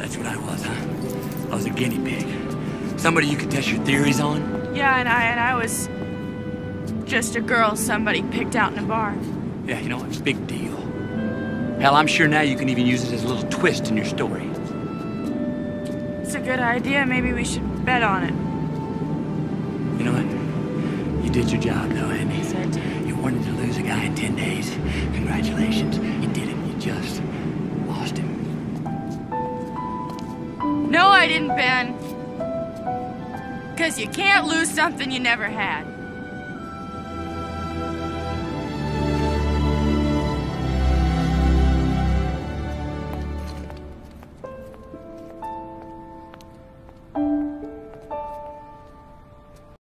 that's what I was, huh? I was a guinea pig. Somebody you could test your theories on? Yeah, and I and I was just a girl somebody picked out in a bar. Yeah, you know what? Big deal. Hell, I'm sure now you can even use it as a little twist in your story. It's a good idea. Maybe we should bet on it. You know what? You did your job, though, Andy. Yes, I did. I didn't, Ben. Because you can't lose something you never had.